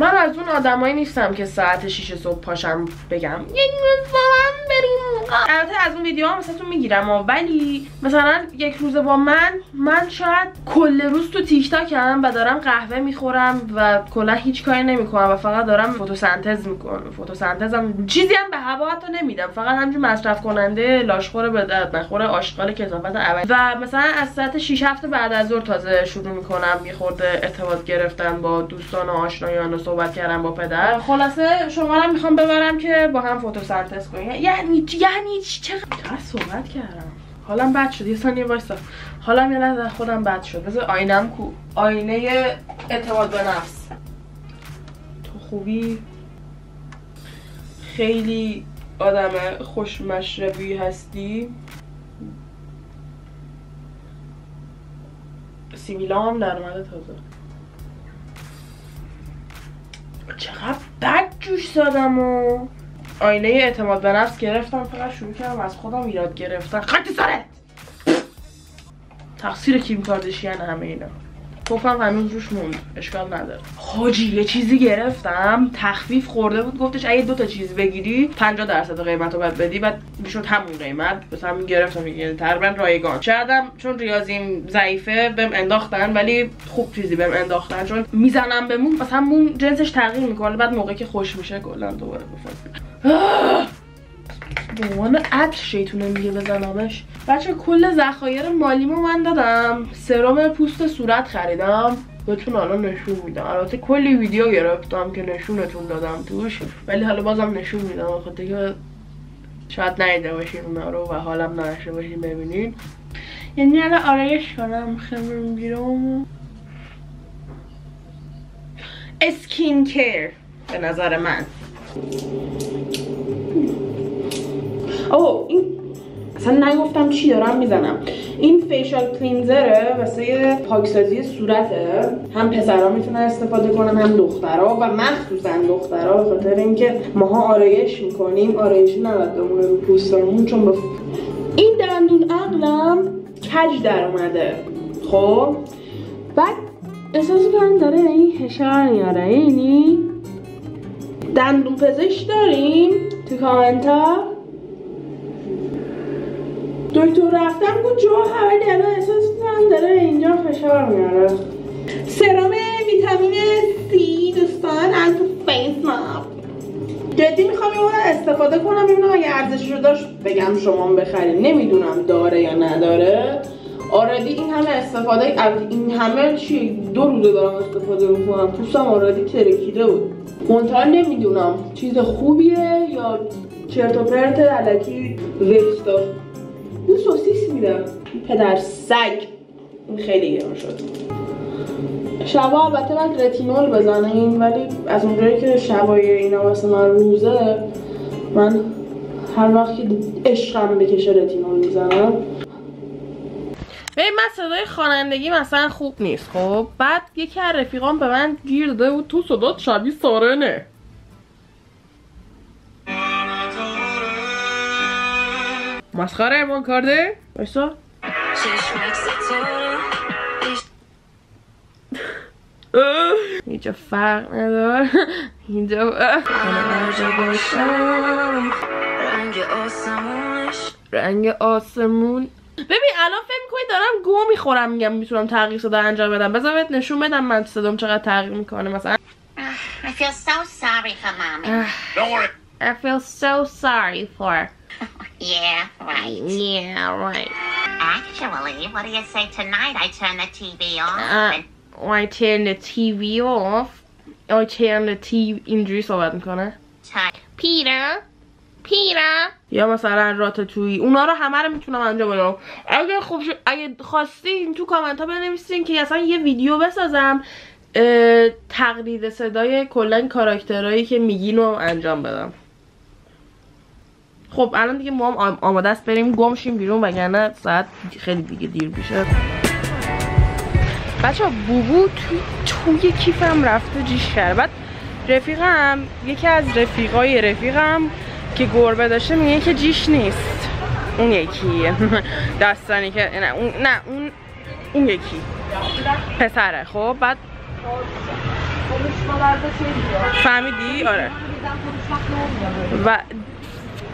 من از اون آدمایی نیستم که ساعت 6 صبح پاشم بگم. یک البته از اون ویدیو ها مثلا می‌گیرم ولی مثلا یک روز با من من شاید کل روز تو تیک تاکم و دارم قهوه می‌خورم و کلا هیچ کاری نمی‌کنم و فقط دارم فتوسنتز می‌کنم. فتوسنتزم چیزی هم به هوا حتی نمیدم. فقط همینجور مصرف کننده لاشخور به درد نخوره آشغال کثافت اول. و مثلا از ساعت 6 هفته بعد از ظهر تازه شروع می‌کنم. یه خورده ارتباط گرفتن با دوستان و آشنایان و صحبت کردم با پدر. خلاصه شما رو می‌خوام ببرم که با هم فتوسنتز کنیم. یعنی یعنی چقدر صحبت کردم. حالم بد شد. یه ثانیه وایسا. حالم یه لحظه خودم بد شد. بذار آینم کو آینه اعتماد به نفس. تو خوبی؟ خیلی آدم خوش مشربی هستی. سیمیلا هم در اومده تازه. چقدر بد جوش زدم و. آینه اعتماد به نفس گرفتم فقط شروع کردم از خودم ایراد گرفتن. خط سرت! تقصیر کیم کاردشیان همه اینا. توفم هنوز روش موند. اشکال نداره. حاجی یه چیزی گرفتم. تخفیف خورده بود. گفتش اگه دو تا چیز بگیری 50 درصد قیمت رو باید بدی. بعد می‌شد همون قیمت. بس همین گرفتم میگه تقریبا رایگان. شایدم چون ریاضیم ضعیفه بهم انداختن. ولی خوب چیزی بهم انداختن. چون می‌زنم به مون مثلا مون جنسش تغییر می‌کنه. بعد موقعی که خوش میشه کلا دوباره بفرست به عنوان عطر شیطونه میگه بزنمش بچه کل ذخایر مالیمو من دادم. سرم پوست صورت خریدم. بهتون الان نشون میدم. البته کلی ویدیو گرفتم که نشونتون دادم توش. ولی حالا بازم نشون میدم. خاطر که شاید نیده باشین اونا رو و حالم نداشته باشین ببینین. یعنی الان آرایش کنم. خمرم بیرم اسکین کیر. به نظر من. اوه این اصلا نگفتم چی دارم می‌زنم. این فیشال کلینزره واسه پاکسازی صورته. هم پسرها می‌تونن استفاده کنن هم دخترها و مخصوصا دخترها خاطر اینکه ماها آرایش می‌کنیم. آرایش نباید بمونه رو پوستمون چون بف... این دندون عقلم کج در اومده. خب؟ بعد احساس کنم داره این هشار میاره. اینی دندون پزشک داریم تو کامنت ها دکتر رفتم گفت جا ولی الان احساس کنم داره اینجا فشار میاره. سرم ویتامین سی دوستان از Face Up جدی می‌خوام این استفاده کنم ببینم اگه ارزشش رو داشت بگم شما بخرید نمی‌دونم داره یا نداره. already این همه استفاده این همه چی دو روزه دارم استفاده می‌کنم. پوستم already ترکیده بود. منتها نمی‌دونم چیز خوبیه یا چرت و پرت علکی ویکس اون سوسیس میده پدر سگ. این خیلی گرون شد. شبا البته باید رتینول بزنیم ولی از اونجایی که شبای اینا واسه من روزه من هر وقت که عشقم بکشه رتینول می‌زنم. ببین من صدای خوانندگی مثلا خوب نیست خب؟ بعد یکی از رفیقام به من گیر داده بود تو صدات شبیه سارنه. مسخره ایمان کرده؟ بایستا. اینجا فرق ندار اینجا رنگ آسمون. ببین الان فکر می‌کنی دارم گو می‌خورم میگم می‌تونم تغییر صدا انجام بدم. بذار بهت نشون بدم من صدام چقدر تغییر می‌کنه. مثلا I feel so sorry for mommy. Don't worry. I feel so sorry for Yeah, right. Yeah, right. Actually, what do you say tonight I turn the TV on? Uh, and I turn the TV off. I turn the TV اینجوری صحبت می‌کنه پیرا پیرا یا مثلا راتاتوی اونا رو همه رو می‌تونم انجام بدم اگه خوب شد اگه خواستین تو کامنت ها بنویسین که اصلا یه ویدیو بسازم تقلید صدای کلا کاراکترهایی که میگین رو انجام بدم خب الان دیگه ما آماده است بریم گم شیم بیرون وگرنه ساعت خیلی دیگه دیر میشه بچه بوبو تو توی کیفم رفته جیش بعد رفیقم یکی از رفیقای رفیقم که گربه داشته میگه که جیش نیست اون یکی داستانی که نه اون نه اون اون یکی پسره خب بعد. فهمیدی؟ آره. و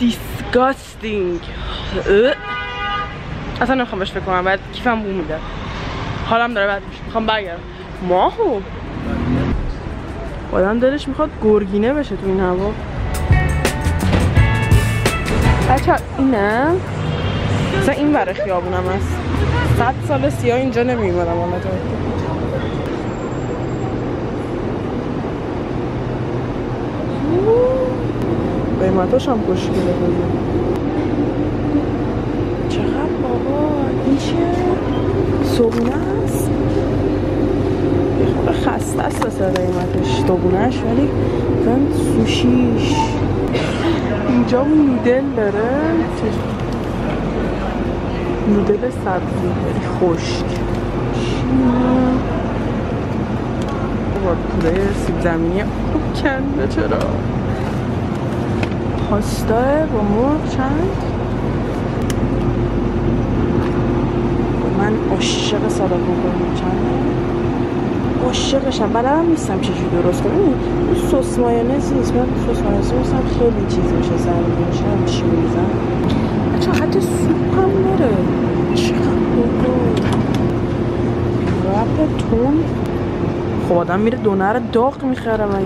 disgusting. اصلا نمی‌خوام بهش فکر کنم بعد کیفم بو میده حالم داره میشه می‌خوام برگردم ماهو آدم دلش می‌خواد گرگینه بشه تو این هوا بچه اینه مثلا این ور خیابونم هست صد سال سیاه اینجا نمیمونم والا تو قیمتاش هم خوشگله بگو چقدر بابا؟ این چیه؟ صبونه است؟ خورده خسته است واسه قیمتش صبونهش ولی مثلا سوشیش. اینجا نودل داره. چه- نودل سبزی. خیلی خشک؟ با پوره سیب زمینی خوب کنده چرا؟ پاستا با مرغ چند؟ من عاشق سالاد بکنم چند؟ عاشقشم بلدم نیستم چجوری درست کنم. این سس مایونز نیست. من سس مایونز خیلی چیز میشه. سر میشم چی میزن بچه حتی سوپ هم داره. چقدر رپ تون. خب آدم میره دونه رو داغ می‌خره. من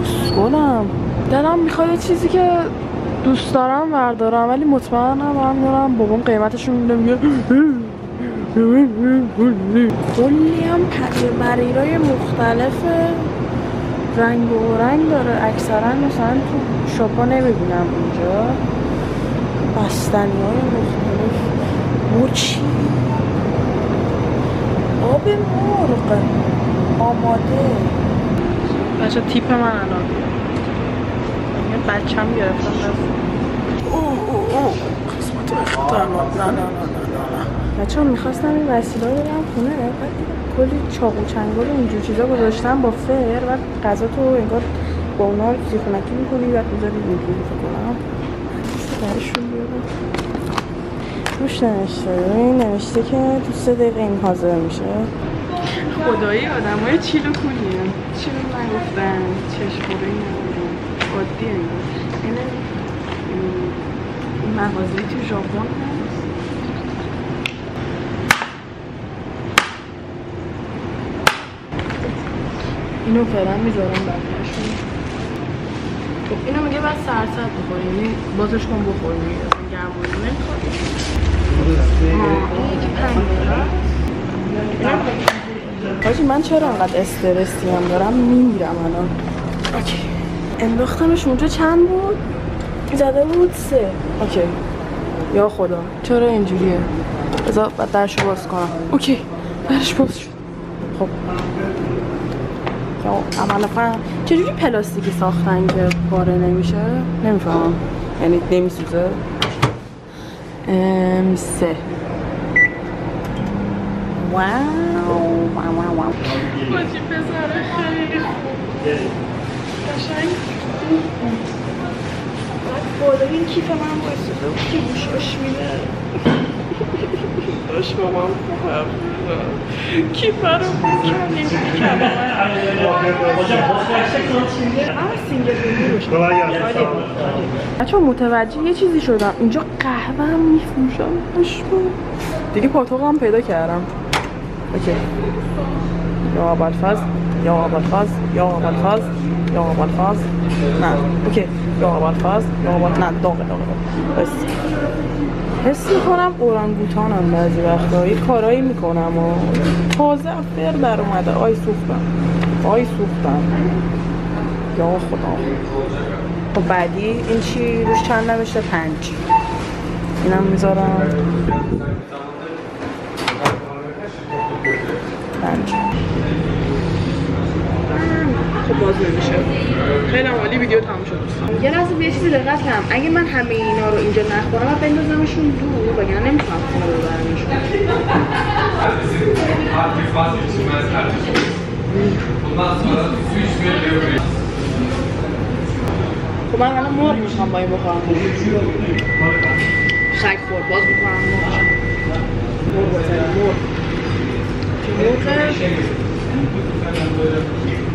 اسکلم. دلم می‌خواد چیزی که دوست دارم بردارم ولی مطمئنم هم دارم بابام قیمتشون میده میگه کلی هم پری بریرای مختلف رنگ و رنگ داره. اکثرا مثلا تو شاپا نمی‌بینم اونجا بستنی های مختلف. موچی آب مرغ. آماده. بچه تیپ من الان. یه بچم گرفتم اوه قسمت اختار نه نه نه نه بچه می‌خواستم این وسیله رو برم خونه بعد کلی چاقو چنگال و اینجور چیزا گذاشتم با فر و غذا تو انگار با اونا زیخونکی می‌کنی و می‌ذاری اینجوری فکر کنم. درشون بیارم. روش نوشته این نوشته که تو سه دقیقه این حاضر میشه. خدایی آدم های چیل و کولی هم چی رو نگفتن؟ چشم عادی انگار این مغازه تو ژاپن هست. اینو فعلا می‌ذارم بقیهشون خب اینو میگه بعد سرسد بخوری. یعنی بازش کن بخوری. اصلا گرم نمی‌خواد آه، این یکی پنج حاجی من چرا انقدر استرسی هم دارم؟ میمیرم الان. okay. انداختمش اونجا چند بود؟ زده بود سه. okay. یا خدا. چرا اینجوریه؟ بذار بعد درشو باز کنم. okay. درش باز شد. خب. یا عمل فهم. چجوری پلاستیکی ساختن که پاره نمیشه؟ نمی‌فهمم. یعنی نمیسوزه؟ ام سه. wow. واو واو واو. قشنگ. بعد بالا این کیف من بایستده بود. که گوشاش میده. داشت با من. کیف رو بکنیم بچه متوجه یه چیزی شدم. اینجا قهوه هم میفروشم. دیگه پاتوق هم پیدا کردم. okay. یا ابوالفضل. یا ابوالفضل یا ابوالفضل یا ابوالفضل نه okay یا ابوالفضل یا ابوال نه داغه داغه بس حس می‌کنم اورانگوتانم بعضی وقتا. یه کارایی می‌کنم و تازه آخر در اومده. آی سوختم. آی سوختم. یا خدا. خب بعدی این چی؟ روش چند نوشته؟ پنج. اینم می‌ذارم پنج خب باز نمیشه. خیلی عالی ویدیو تموم شد. یه لحظه یه چیزی دقت کنم اگه من همه اینا رو اینجا نخورم و بندازمشون دور وگرنه نمی‌تونم خونه ببرمشون. خب من الان مرغ می‌خوام با این بخورم. شک خورد. باز می‌کنم مرغ مرغ. بزنیم مرغ. مرغ.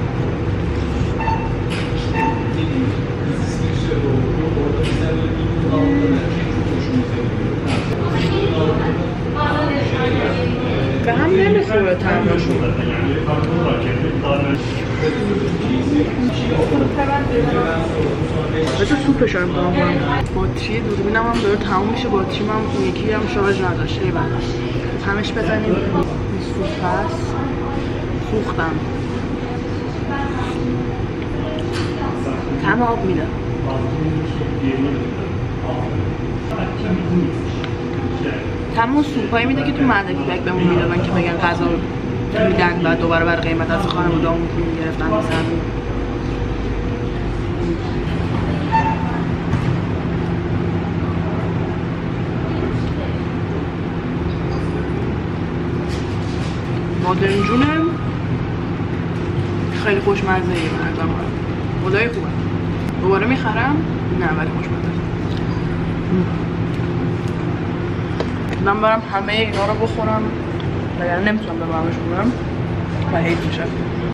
به هم نمی‌خوره تعمشون بذار سوپش رو امتحان کنم باتری دوربینم هم داره تموم میشه. باتریم هم اون یکی هم شارژ نداشت. ای. همش بزنیم. سوپ هست. سوختم. کم آب میده. همون سوپایی میده که تو معده بیبک بهمون می‌دادن که بگن غذا میدن و دوباره برای قیمت از خانواده‌مون پول می‌گرفتن. مثلا بادنجونه خیلی خوشمزه ای به نظرم خدای خوبه. دوباره می‌خرم؟ نه ولی خوشمزه. من برم همه اینا رو بخورم وگرنه نمی‌تونم به برامش کنم و حیف میشه